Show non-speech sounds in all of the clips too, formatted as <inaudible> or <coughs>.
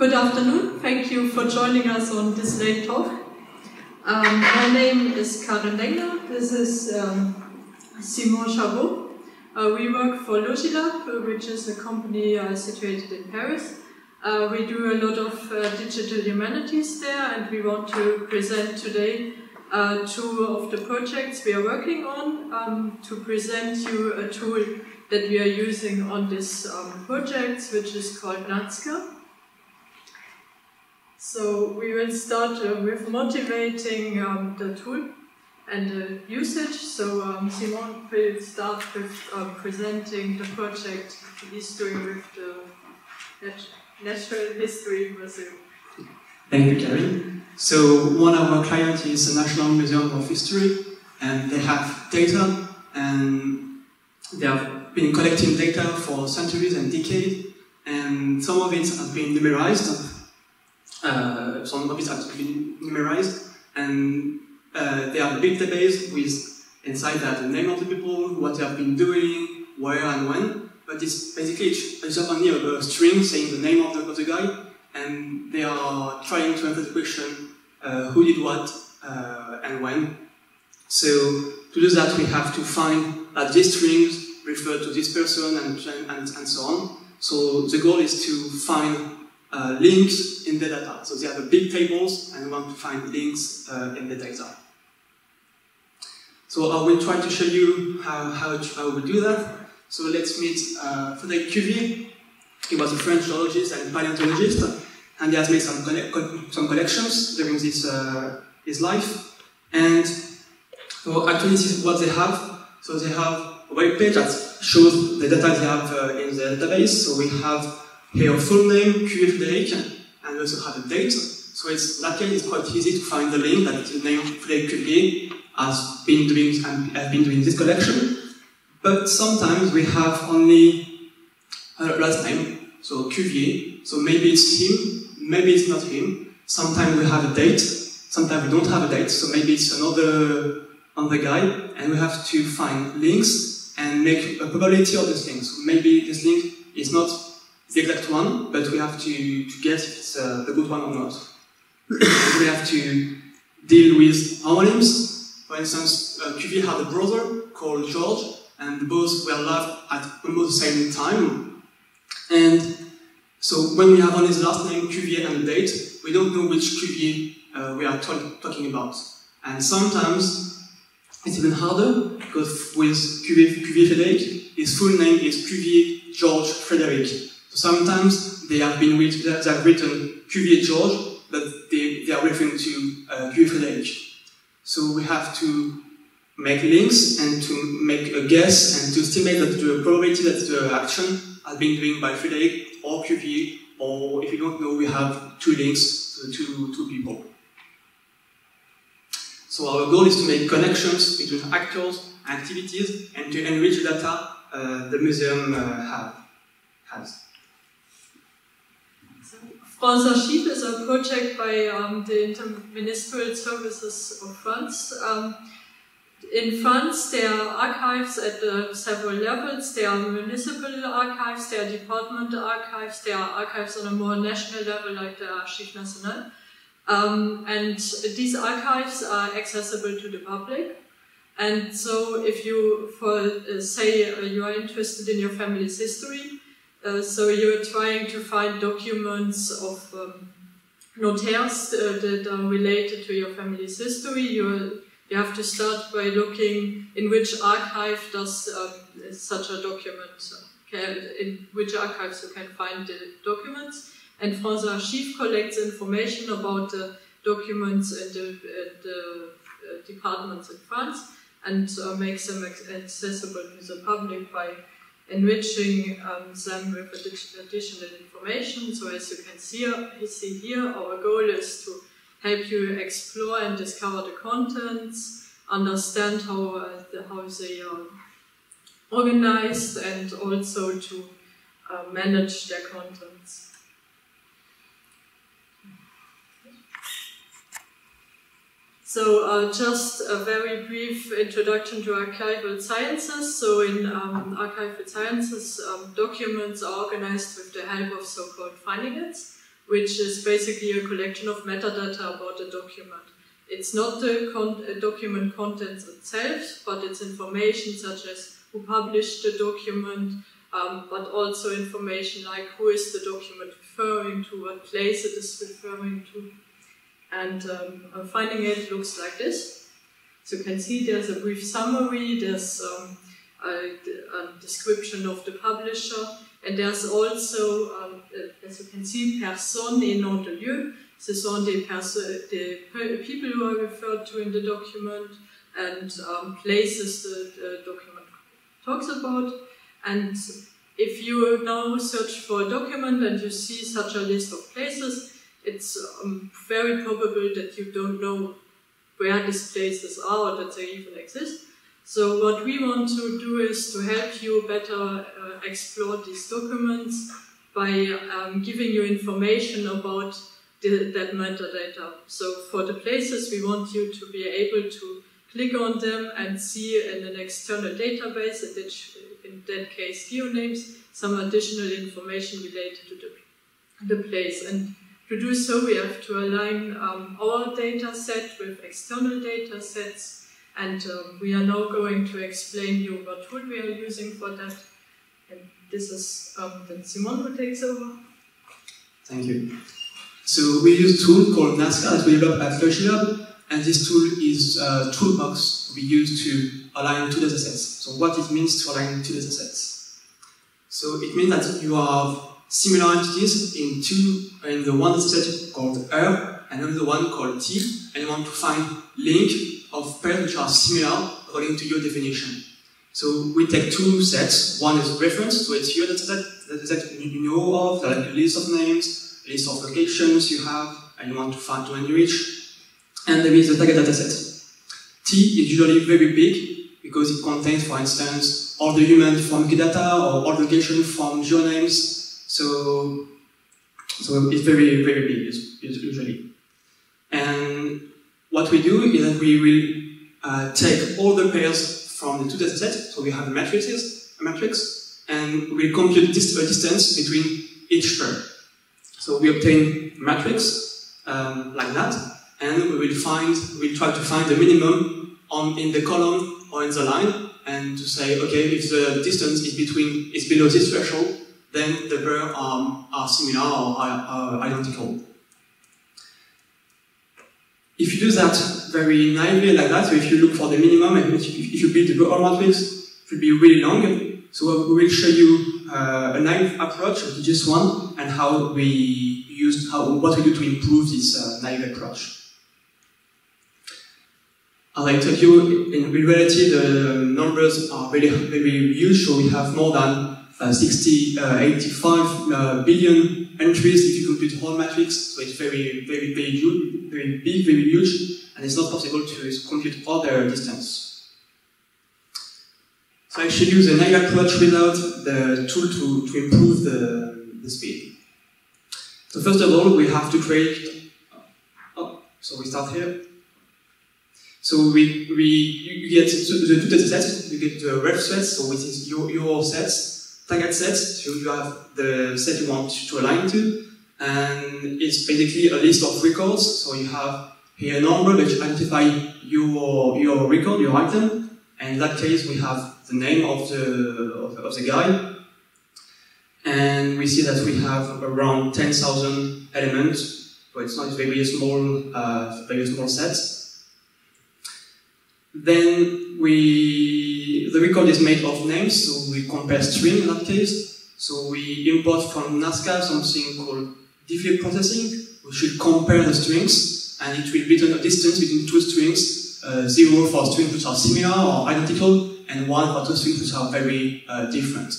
Good afternoon. Thank you for joining us on this late talk. Um, my name is Carine Dengler. This is um, Simon Chabot. Uh, we work for Logilab, uh, which is a company uh, situated in Paris. Uh, we do a lot of uh, digital humanities there, and we want to present today uh, two of the projects we are working on um, to present you a tool that we are using on this um, project, which is called Nazca. So we will start uh, with motivating um, the tool and the usage. So um, Simon will start with uh, presenting the project he's doing with the Natural History Museum. Thank you, Carine. So one of our clients is the National Museum of History, and they have data, and they have been collecting data for centuries and decades, and some of it has been numerized, uh, some of it has been numerized, and uh, they have a big database with inside that the name of the people, what they have been doing, where and when. But it's basically it's only a, a string saying the name of the, of the guy, and they are trying to answer the question uh, who did what uh, and when. So to do that, we have to find that these strings refer to this person and, and, and so on. So the goal is to find uh, links in the data. So they are the big tables, and want to find links uh, in the data. So I will try to show you how, how, how we do that. So let's meet uh, Frédéric Cuvier. He was a French geologist and paleontologist, and he has made some, some collections during this, uh, his life. And so actually this is what they have. So they have a web page that shows the data they have uh, in the database. So we have here full name, Cuvier Frédéric, and we also have a date. So it's that case it's quite easy to find the link that the name Frédéric Cuvier has been doing and has been doing this collection. But sometimes we have only uh, a last name, so Cuvier. So maybe it's him, maybe it's not him. Sometimes we have a date, sometimes we don't have a date, so maybe it's another another guy, and we have to find links and make a probability of this link. So maybe this link is not the exact one, but we have to, to guess if it's uh, the good one or not. <coughs> we have to deal with homonyms. For instance, uh, had a brother called George, and both were loved at almost the same time. And so when we have on his last name Cuvier and the date, we don't know which Cuvier uh, we are talking about. And sometimes it's even harder because with Cuvier, Cuvier Frédéric, his full name is Cuvier George Frédéric. So sometimes they have been written, they have written Cuvier George, but they, they are referring to uh, Cuvier. So we have to make links and to make a guess and to estimate that the probability that the action has been doing by Frédéric or Cuvier, or if you don't know, we have two links to two, two people. So our goal is to make connections between actors, activities, and to enrich the data uh, the museum uh, have, has. Archive is a project by um, the Interministerial Services of France. Um, in France, there are archives at uh, several levels. There are municipal archives, there are department archives, there are archives on a more national level like the Archives Nationales. Um, and these archives are accessible to the public. And so if you, for uh, say, uh, you are interested in your family's history, uh, so you're trying to find documents of um, notaires uh, that are related to your family's history. you you have to start by looking in which archive does um, such a document, uh, in which archives you can find the documents. And France Archive collects information about the documents in the, the uh, departments in France and uh, makes them accessible to the public by enriching um, them with additional information. So as you can see, see here, our goal is to help you explore and discover the contents, understand how, uh, the, how they are organized, and also to uh, manage their contents. So uh, just a very brief introduction to archival sciences. So in um, archival sciences, um, documents are organized with the help of so-called finding aids, which is basically a collection of metadata about a document. It's not the con document contents itself, but it's information such as who published the document, um, but also information like who is the document referring to, what place it is referring to, and um, finding aid looks like this. So you can see there's a brief summary, there's um, a, a, description of the publisher, and there's also, um, as you can see, personne et nom de lieu. Ce sont des, des people who are referred to in the document, and um, places the, the document talks about. And if you now search for a document and you see such a list of places, it's um, very probable that you don't know where these places are or that they even exist. So what we want to do is to help you better uh, explore these documents by um, giving you information about the, that metadata. So for the places, we want you to be able to click on them and see in an external database, in, which, in that case GeoNames, some additional information related to the, the place. And to do so, we have to align um, our data set with external data sets, and um, we are now going to explain you what tool we are using for that. And this is um, then Simon who takes over. Thank you. So we use a tool called Nazca that we developed at Logilab, and this tool is a toolbox we use to align two datasets. So what it means to align two datasets. So it means that you have similar entities in two, in the one set called R and another one called T, and you want to find link of pairs which are similar according to your definition. So we take two sets. One is reference, so it's your dataset, dataset you know of, like a list of names, a list of locations you have, and you want to find to enrich. And there is a target dataset. T is usually very big because it contains, for instance, all the human from Wikidata or all the location from GeoNames so, so it's very, very big usually. And what we do is that we will uh, take all the pairs from the two datasets, so we have matrices, a matrix, and we'll compute this distance between each pair. So we obtain a matrix um, like that, and we will find, we'll try to find the minimum on in the column or in the line, and to say, okay, if the distance is between is below this threshold, then the pairs um, are similar or are, identical. If you do that very naively like that, so if you look for the minimum, if you build the Burr matrix, it will be really long. So we will show you uh, a naive approach, is one, and how we use how what we do to improve this uh, naive approach. As I told you, in reality, the numbers are really, very huge, so we have more than uh, 60, uh, 85 uh, billion entries if you compute whole matrix. So it's very, very, very huge, very big, very huge, and it's not possible to compute all their distance. So I should use a naive approach without the tool to, to improve the, the speed. So first of all, we have to create, oh, so we start here. So we, we you get the two data sets, you get the ref sets, so which is your, your sets, target set, so you have the set you want to align to, and it's basically a list of records, so you have here a number which identify your, your record, your item, and in that case we have the name of the, of, of the guy, and we see that we have around 10,000 elements, so it's not very small, uh, very small set. Then we, the record is made of names, so we compare string in that case. So we import from Nazca something called difflib processing, We should compare the strings, and it will return a distance between two strings, uh, zero for strings which are similar or identical, and one for two strings which are very uh, different.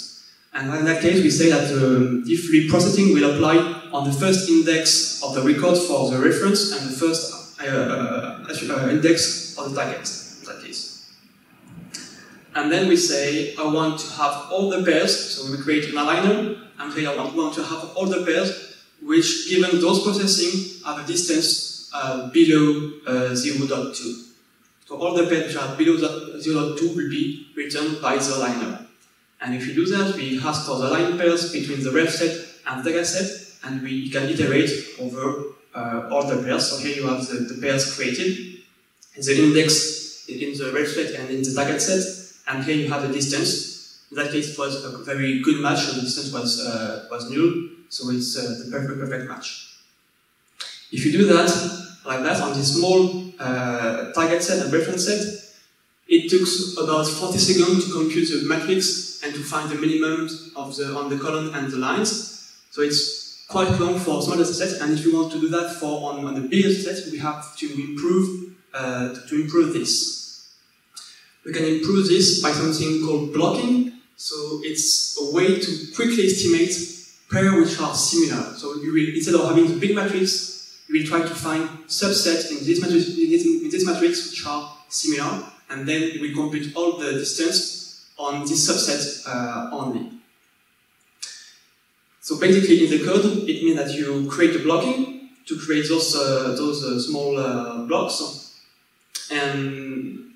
And in that case, we say that the difflib processing will apply on the first index of the record for the reference and the first uh, uh, uh index of the target. And then we say, I want to have all the pairs, so we create an aligner, and say I want to have all the pairs which, given those processing, have a distance uh, below uh, 0.2. So all the pairs which are below 0.2 will be returned by the aligner. And if you do that, we ask for the line pairs between the ref set and the data set, and we can iterate over uh, all the pairs. So here you have the, the pairs created, the index in the ref set and in the target set, and here you have the distance. In that case, it was a very good match, so the distance was, uh, was null, so it's uh, the perfect, perfect match. If you do that, like that, on this small uh, target set and reference set, it took about 40 seconds to compute the matrix and to find the minimum of the, on the column and the lines. So it's quite long for small data set, and if you want to do that for on, on the bigger set, we have to improve uh, to improve this. We can improve this by something called blocking. So it's a way to quickly estimate pairs which are similar. So you will, instead of having the big matrix, you will try to find subsets in this matrix, in this, in this matrix which are similar and then we compute all the distance on this subset uh, only. So basically in the code, it means that you create a blocking to create those, uh, those uh, small uh, blocks. And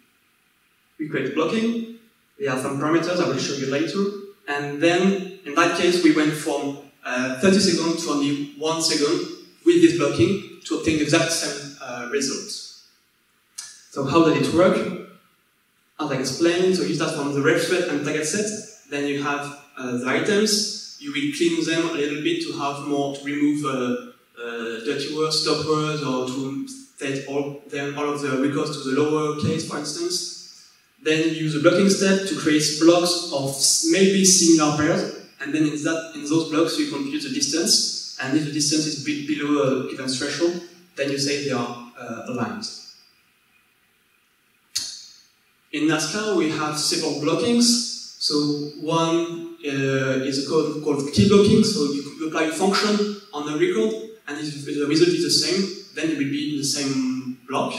we create blocking. We have some parameters I will show you later. And then in that case, we went from uh, 30 seconds to only one second with this blocking to obtain the exact same uh. So how does it work? as I explained, so you start from the ref set and target set, then you have uh, the items, you will clean them a little bit to have more, to remove uh, uh, dirty words, stop words, or to set all, them, all of the records to the lower case, for instance. Then you use a blocking step to create blocks of maybe similar pairs, and then in, that, in those blocks you compute the distance, and if the distance is below a given threshold, then you say they are uh, aligned. In Nazca, we have several blockings. So one uh, is a code called key blocking. So you apply a function on a record, and if the result is the same, then it will be in the same block.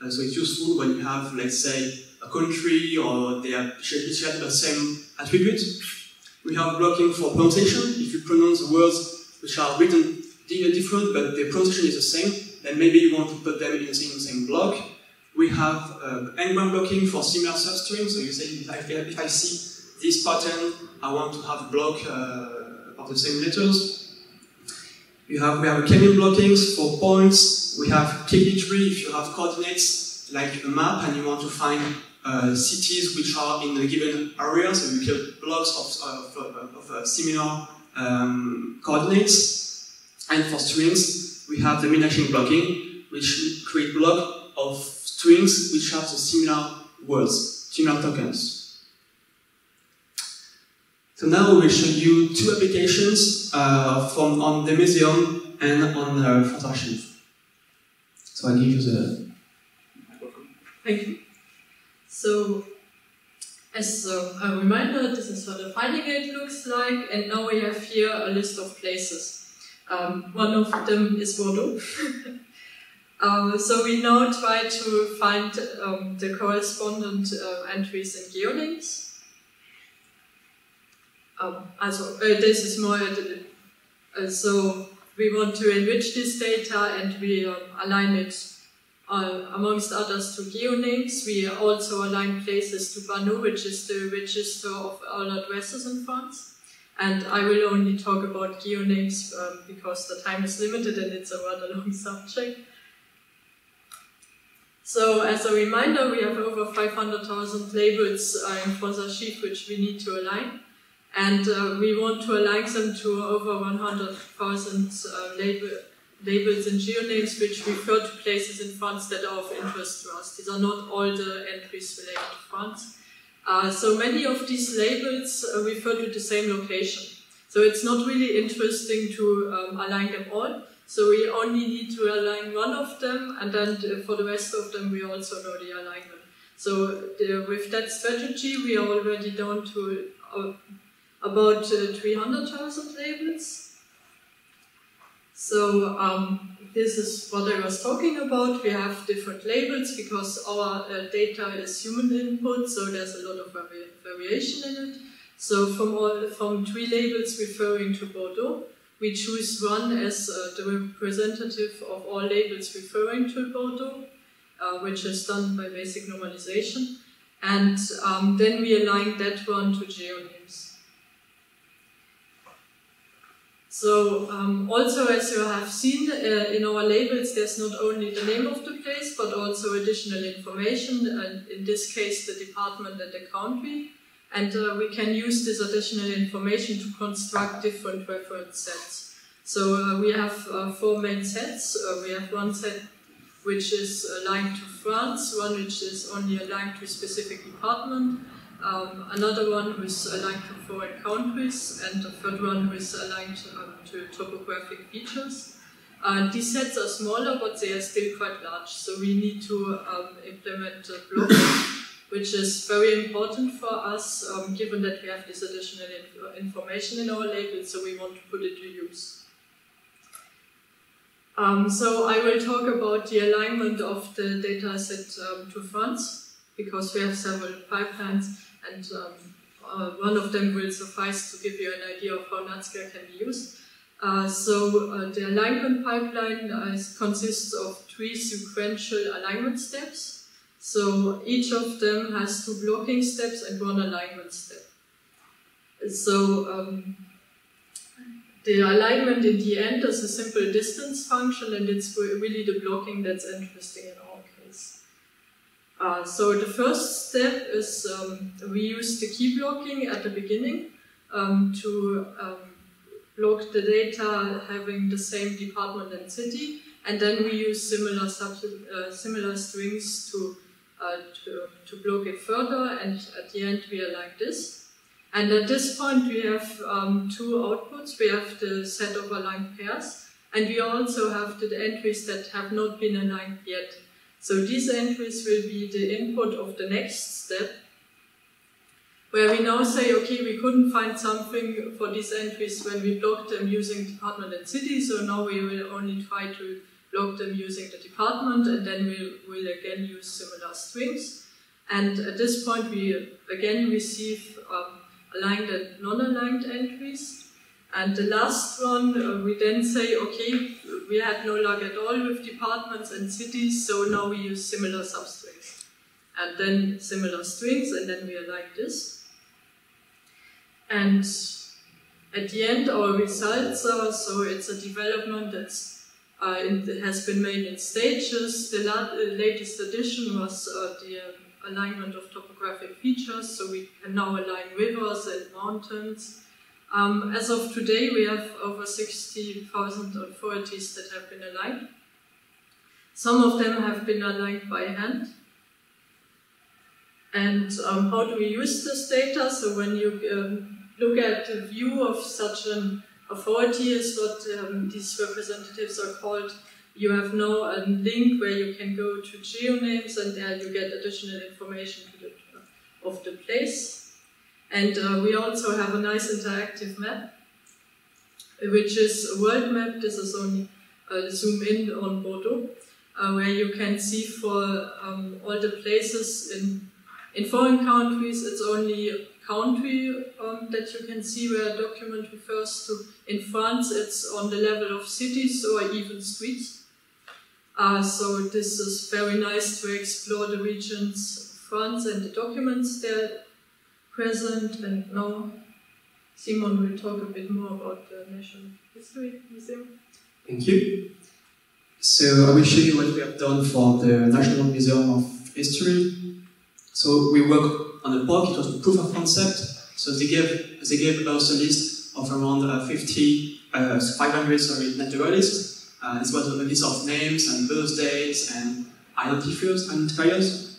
Uh, so it's useful when you have, let's say, a country or they are shared the same attribute. We have blocking for pronunciation. If you pronounce the words which are written different, but the pronunciation is the same, then maybe you want to put them in the same, block. We have uh, blocking for similar substrings. So you say if I, if I see this pattern, I want to have a block uh, of the same letters. You have, we have k-mean blockings for points. We have tree if you have coordinates like a map and you want to find uh, cities which are in a given area. So you build blocks of, of, of, uh, similar um, coordinates. And for strings, we have the min-hashing blocking, which create block of strings which have the similar words, similar tokens. So now we will show you two applications uh, from on the museum and on France Archive. So I'll give you the. Welcome. Thank you. So, as a reminder, this is what the finding aid looks like, and now we have here a list of places. Um, one of them is Bordeaux. Um, <laughs> so we now try to find um, the correspondent uh, entries in GeoLinks. Um, also, uh, this is more, uh, so we want to enrich this data and we um, align it uh, amongst others to GeoNames. We also align places to BANO, which is the register of all addresses in France. And I will only talk about GeoNames um, because the time is limited and it's a rather long <laughs> subject. So as a reminder, we have over 500,000 labels uh, in France Archive which we need to align. And uh, we want to align them to over 100,000 uh, label, labels and geonames which refer to places in France that are of interest to us. These are not all the entries related to France. Uh, so many of these labels uh, refer to the same location. So it's not really interesting to um, align them all. So we only need to align one of them, and then for the rest of them, we also know the alignment. So the, with that strategy, we are already down to uh, about uh, 300,000 labels. So um, this is what I was talking about. We have different labels because our uh, data is human input, so there's a lot of vari variation in it. So from all from three labels referring to Bordeaux, we choose one as uh, the representative of all labels referring to Bordeaux, uh, which is done by basic normalization. And um, then we align that one to geonames. So um, also as you have seen uh, in our labels, there's not only the name of the place, but also additional information, and in this case the department and the country. And uh, we can use this additional information to construct different reference sets. So uh, we have uh, four main sets. Uh, we have one set which is aligned to France, one which is only aligned to a specific department, um, another one is aligned to foreign countries, and a third one is aligned um, to topographic features. Uh, these sets are smaller, but they are still quite large, so we need to um, implement a block, <coughs> which is very important for us, um, given that we have this additional inf information in our label, so we want to put it to use. Um, so I will talk about the alignment of the data set um, to France, because we have several pipelines, and um, uh, one of them will suffice to give you an idea of how Nazca can be used. Uh, so uh, the alignment pipeline uh, consists of three sequential alignment steps. So each of them has two blocking steps and one alignment step. So um, the alignment in the end is a simple distance function and it's really the blocking that's interesting. Uh, so the first step is um, we use the key blocking at the beginning um, to um, block the data having the same department and city, and then we use similar uh, similar strings to, uh, to, to block it further, and at the end we are like this. And at this point we have um, two outputs. We have the set of aligned pairs, and we also have the entries that have not been aligned yet. So these entries will be the input of the next step, where we now say, okay, we couldn't find something for these entries when we blocked them using department and city, so now we will only try to block them using the department, and then we will again use similar strings. And at this point, we again receive um, aligned and non-aligned entries. And the last one, uh, we then say, okay, we had no luck at all with departments and cities, so now we use similar substrings. And then similar strings, and then we are like this. And at the end, our results are, so it's a development that's uh, has been made in stages. The la latest addition was uh, the uh, alignment of topographic features, so we can now align rivers and mountains. Um, as of today, we have over 60,000 authorities that have been aligned. Some of them have been aligned by hand. And um, how do we use this data? So when you um, look at the view of such an authority is what um, these representatives are called, you have now a link where you can go to geonames and there you get additional information the, of the place. And uh, we also have a nice interactive map, which is a world map. This is only uh, zoom in on Bordeaux, uh, where you can see for um, all the places in, in foreign countries, it's only country um, that you can see where a document refers to. In France, it's on the level of cities or even streets. Uh, so this is very nice to explore the regions of France and the documents there present, and now Simon will talk a bit more about the National History Museum. Thank you. So I will show you what we have done for the National Museum of History. So we work on a POC, it was a proof of concept. So they gave, they gave us a list of around uh, 50, uh, 500 sorry, naturalists. Uh, this was a list of names and birthdays and identifiers. identifiers.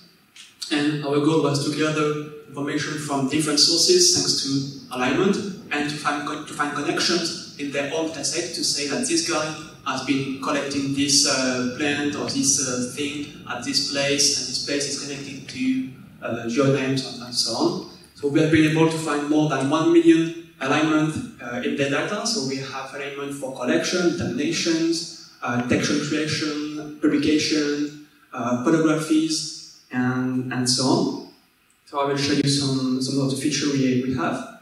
And our goal was to gather information from different sources thanks to alignment and to find, to find connections in their own dataset to say that this guy has been collecting this uh, plant or this uh, thing at this place and this place is connected to uh, geonames and, so on. So we have been able to find more than 1 million alignment uh, in the data. So we have alignment for collection, determinations, uh, detection creation, publication, uh, photographies, and, and so on. So I will show you some, some of the features we, we have.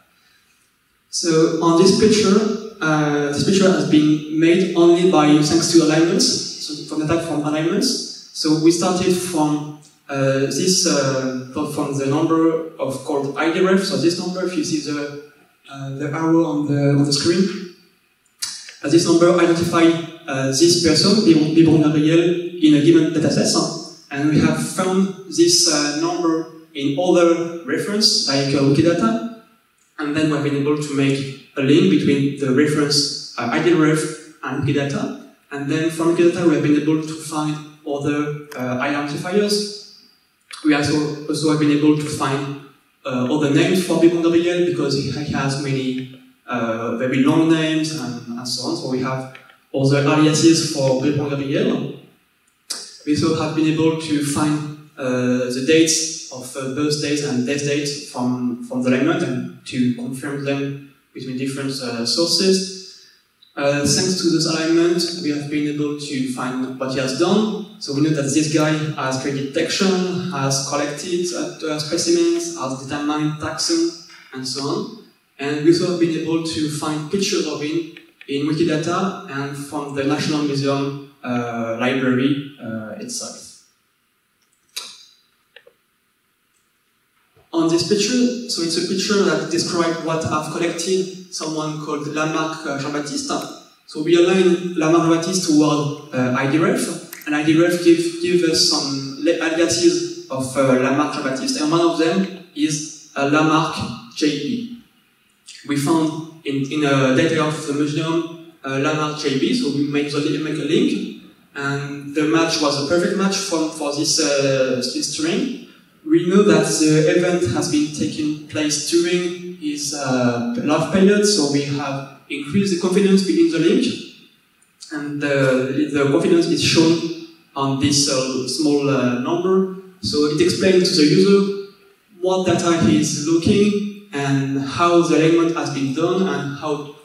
So on this picture, uh, this picture has been made only by thanks to alignments, so from the type from alignments. So we started from uh, this uh, from the number of called IDREF. So this number, if you see the uh, the arrow on the on the screen, uh, this number identify uh, this person, Bibron Gabriel, in a given dataset, and we have found this number in other reference like Wikidata, and then we've been able to make a link between the reference uh, IDREF and Wikidata, and then from Wikidata we have been able to find other uh, identifiers we also, also have been able to find uh, other names for Gabriel because he has many uh, very long names and, and, so on. So we have other aliases for Gabriel. We also have been able to find uh, the dates of uh, birthdays and death dates from, from the alignment and to confirm them between different uh, sources. Uh, thanks to this alignment, we have been able to find what he has done. So we know that this guy has created detection, has collected uh, specimens, has determined taxon, and so on. And we also have been able to find pictures of him in Wikidata and from the National Museum uh, library uh, itself. On this picture, so it's a picture that describes what I've collected someone called Lamarck uh, Jean-Baptiste. So we align Lamarck Jean-Baptiste toward uh, IDREF, and IDREF gives give us some aliases of uh, Lamarck Jean-Baptiste, and one of them is uh, Lamarck JB. We found in, in a data of the museum uh, Lamarck JB, so we make, the, make a link, and the match was a perfect match for, for this, uh, this string. We know that the event has been taking place during his uh, life period, so we have increased the confidence within the link, and the, the confidence is shown on this uh, small uh, number. So it explains to the user what data he is looking and how the alignment has been done and how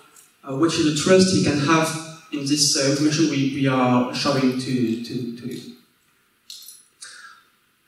uh, which is the trust he can have in this uh, information we, we are showing to, to, to you.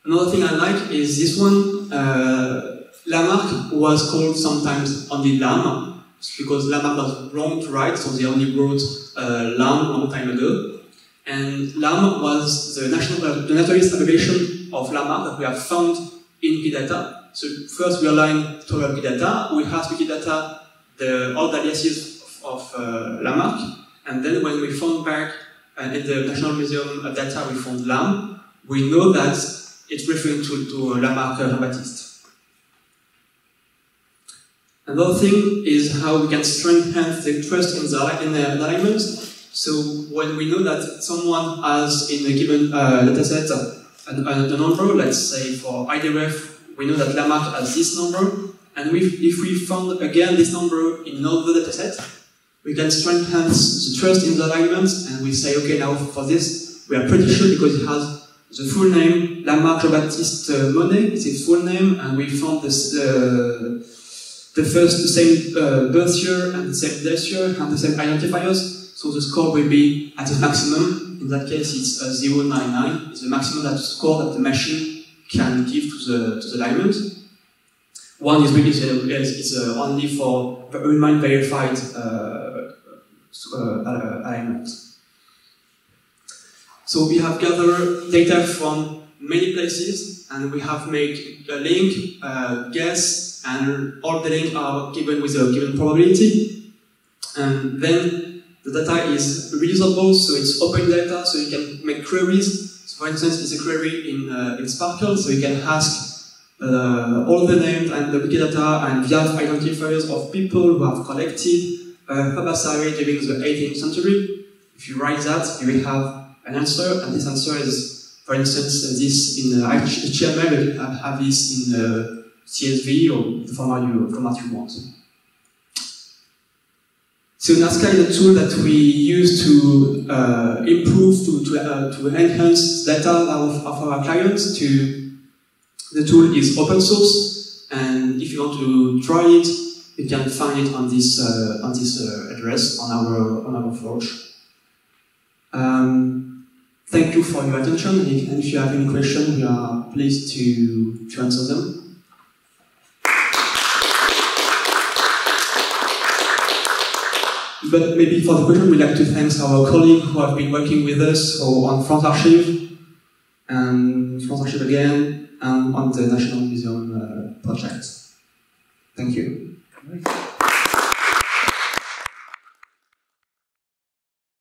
Another thing I like is this one. Uh, Lamarck was called sometimes only Lam, because Lamarck was wrong to write, so they only wrote uh, Lam a long time ago. And Lam was the national, uh, the naturalist abbreviation of Lamarck that we have found in Wikidata. So first we align to Wikidata, we have Wikidata the old aliases of, of uh, Lamarck, and then when we found back uh, in the National Museum of data we found Lam, we know that it's referring to, to Lamarck Jean-Baptiste. Another thing is how we can strengthen the trust in the, in the alignment. So when we know that someone has in a given uh, dataset a, a, a number, let's say for IDREF, we know that Lamarck has this number, and we, if we found again this number in another dataset, we can strengthen the trust in the alignment, and we say, okay, now for this, we are pretty sure because it has the full name, Lamarck Jean-Baptiste Monet is his full name, and we found this, uh, the first, the same uh, birth year and the same death year and the same identifiers, so the score will be at the maximum. In that case, it's uh, 099, it's the maximum that score that the machine can give to the, to the alignment. One is really it's uh, only for human verified uh, uh, alignment. So we have gathered data from many places and we have made a link, a guess, and all the links are given with a given probability. And then the data is reusable, so it's open data, so you can make queries. So for instance, it's a query in, uh, in SPARQL, so you can ask uh, all the names and the Wikidata and VIAF identifiers of people who have collected uh, during the 18th century. If you write that, you will have an answer, and this answer is, for instance, uh, this in uh, HTML, you have, have this in uh, CSV or the format you, format you want. So Nazca is a tool that we use to uh, improve, to, to, uh, to enhance data of, of our clients. To The tool is open source, and if you want to try it, you can find it on this uh, on this uh, address on our on our forge. Um, thank you for your attention, and if you have any questions, we are pleased to to answer them. But maybe for the question, we'd like to thank our colleagues who have been working with us on France Archive, and France Archive again, and on the National Museum uh, project. Thank you.